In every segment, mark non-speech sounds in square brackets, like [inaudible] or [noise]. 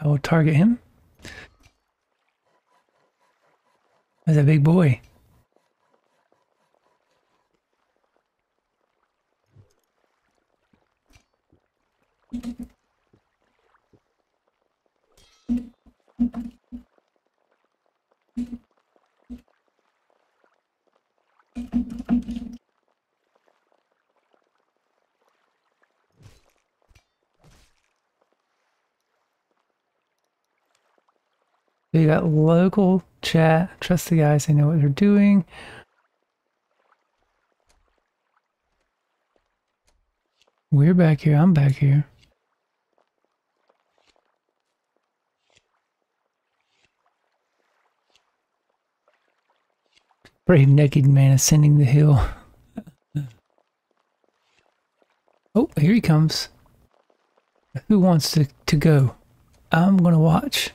I will target him. That's a big boy. So you got local chat. Trust the guys. They know what they're doing. We're back here. I'm back here. Brave naked man ascending the hill. [laughs] oh, here he comes. Who wants to, to go? I'm to watch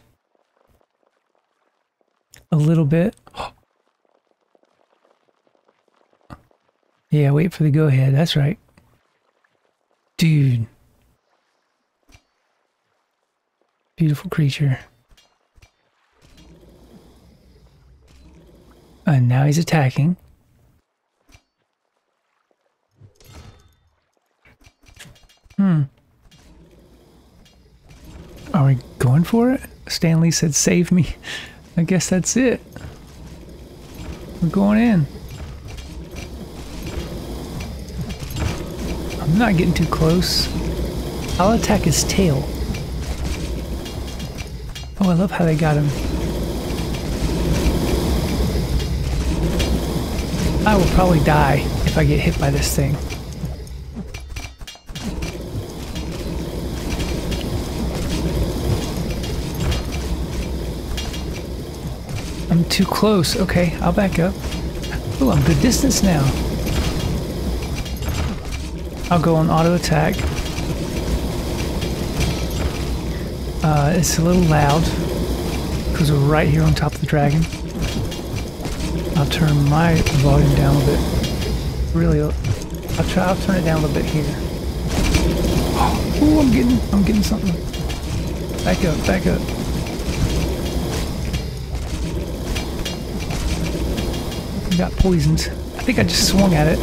a little bit. yeah, wait for the go ahead. That's right. Dude. Beautiful creature. And now he's attacking. Hmm. Are we going for it? Stanley said, save me. [laughs] I guess that's it. We're going in. I'm not getting too close. I'll attack his tail. Oh, I love how they got him. I will probably die if I get hit by this thing. I'm too close. Okay, I'll back up. Oh, I'm good distance now. I'll go on auto attack. Uh, it's a little loud because we're right here on top of the dragon. I'll turn my volume down a bit. Really, I'll try. I'll turn it down a little bit here. Oh, I'm getting, I'm getting something. Back up, back up. Got poisoned. I think I just swung at it.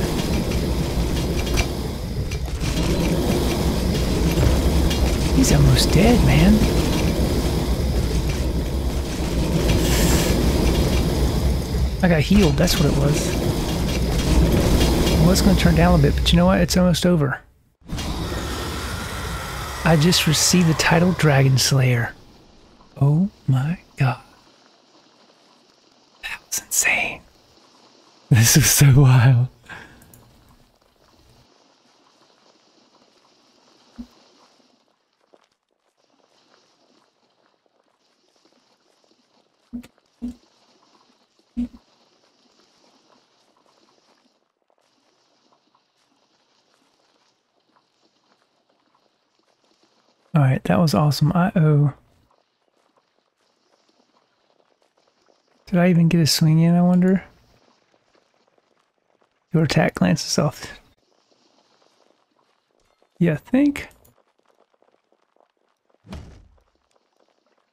He's almost dead, man. I got healed, that's what it was. Well, it's going to turn down a bit, but you know what? It's almost over. I just received the title Dragon Slayer. Oh my god. That was insane. [laughs] This is so wild. All right, that was awesome. I owe. Did I even get a swing in, I wonder? Your attack glances off. You think?